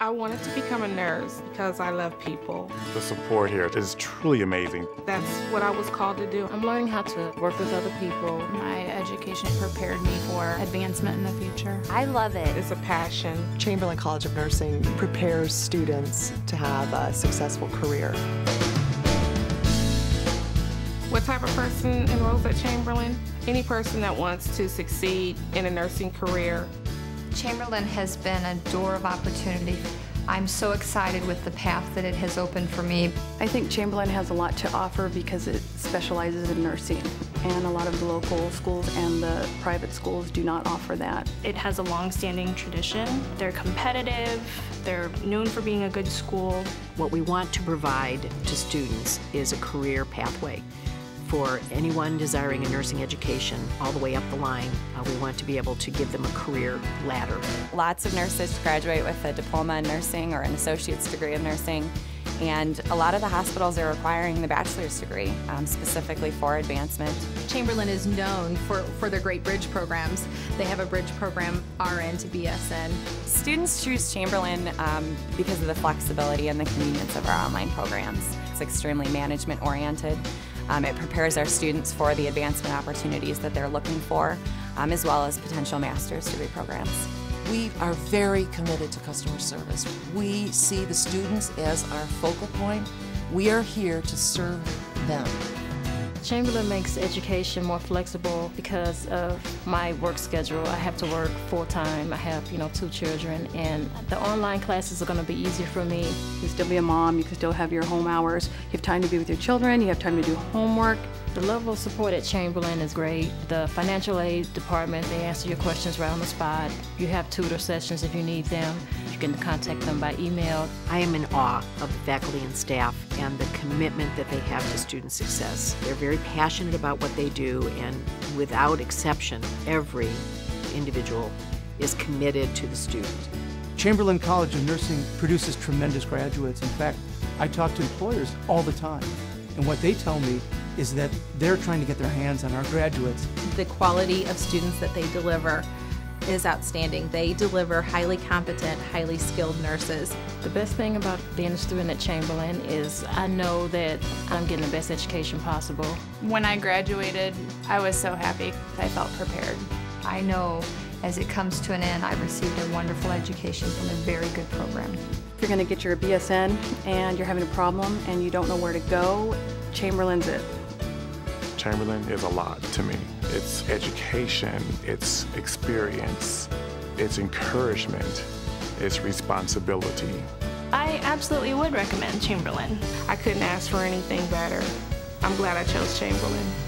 I wanted to become a nurse because I love people. The support here is truly amazing. That's what I was called to do. I'm learning how to work with other people. My education prepared me for advancement in the future. I love it. It's a passion. Chamberlain College of Nursing prepares students to have a successful career. What type of person enrolls at Chamberlain? Any person that wants to succeed in a nursing career. Chamberlain has been a door of opportunity. I'm so excited with the path that it has opened for me. I think Chamberlain has a lot to offer because it specializes in nursing, and a lot of the local schools and the private schools do not offer that. It has a long-standing tradition. They're competitive, they're known for being a good school. What we want to provide to students is a career pathway for anyone desiring a nursing education all the way up the line. Uh, we want to be able to give them a career ladder. Lots of nurses graduate with a diploma in nursing or an associate's degree in nursing. And a lot of the hospitals are requiring the bachelor's degree um, specifically for advancement. Chamberlain is known for, for their great bridge programs. They have a bridge program RN to BSN. Students choose Chamberlain um, because of the flexibility and the convenience of our online programs. It's extremely management oriented. Um, it prepares our students for the advancement opportunities that they're looking for, um, as well as potential master's degree programs. We are very committed to customer service. We see the students as our focal point. We are here to serve them. Chamberlain makes education more flexible because of my work schedule. I have to work full time. I have, you know, two children, and the online classes are going to be easier for me. You can still be a mom. You can still have your home hours. You have time to be with your children. You have time to do homework. The level of support at Chamberlain is great. The financial aid department, they answer your questions right on the spot. You have tutor sessions if you need them. You can contact them by email. I am in awe of the faculty and staff and the commitment that they have to student success. They're very passionate about what they do, and without exception, every individual is committed to the student. Chamberlain College of Nursing produces tremendous graduates. In fact, I talk to employers all the time, and what they tell me is that they're trying to get their hands on our graduates. The quality of students that they deliver is outstanding. They deliver highly competent, highly skilled nurses. The best thing about being a student at Chamberlain is I know that I'm getting the best education possible. When I graduated, I was so happy. I felt prepared. I know as it comes to an end, I received a wonderful education from a very good program. If you're going to get your BSN and you're having a problem and you don't know where to go, Chamberlain's it. Chamberlain is a lot to me. It's education, it's experience, it's encouragement, it's responsibility. I absolutely would recommend Chamberlain. I couldn't ask for anything better. I'm glad I chose Chamberlain.